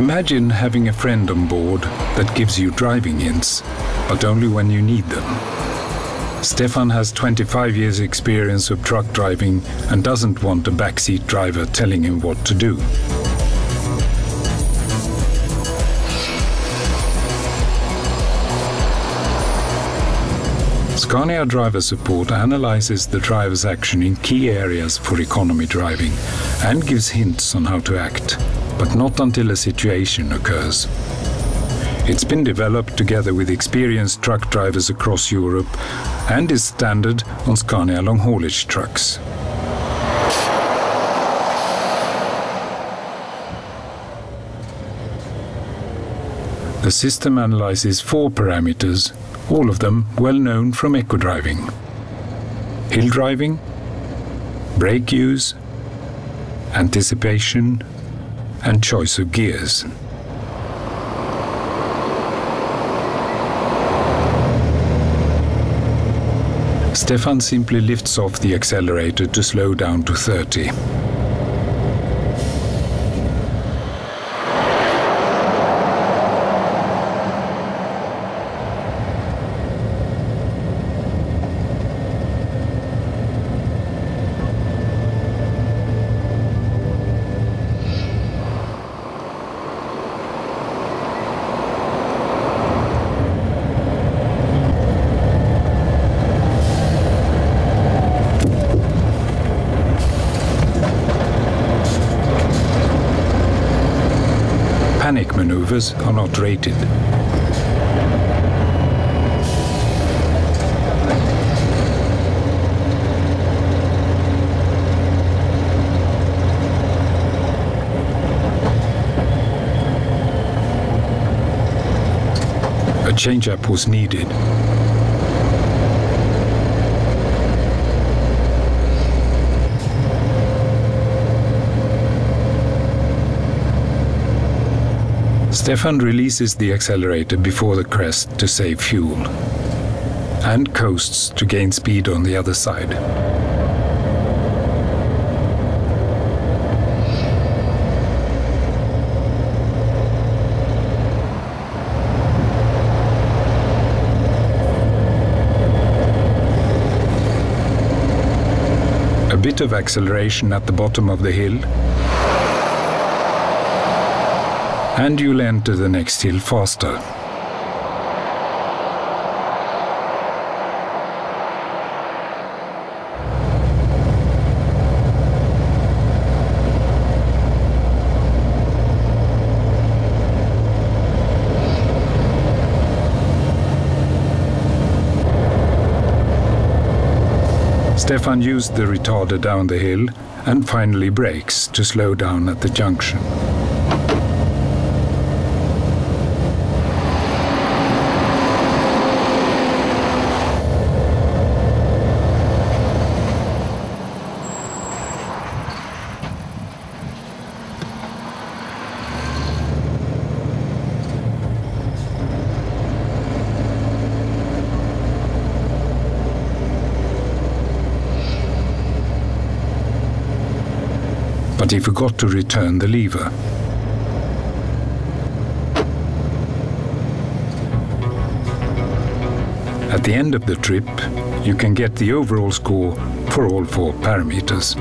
Imagine having a friend on board that gives you driving hints, but only when you need them. Stefan has 25 years experience of truck driving and doesn't want a backseat driver telling him what to do. Scania Driver Support analyzes the driver's action in key areas for economy driving and gives hints on how to act, but not until a situation occurs. It's been developed together with experienced truck drivers across Europe and is standard on Scania long haulage trucks. The system analyzes four parameters all of them well known from eco driving. Hill driving, brake use, anticipation, and choice of gears. Stefan simply lifts off the accelerator to slow down to 30. Panic maneuvers are not rated. A change-up was needed. Stefan releases the accelerator before the crest to save fuel and coasts to gain speed on the other side. A bit of acceleration at the bottom of the hill and you'll enter the next hill faster. Stefan used the retarder down the hill and finally brakes to slow down at the junction. But he forgot to return the lever. At the end of the trip, you can get the overall score for all four parameters.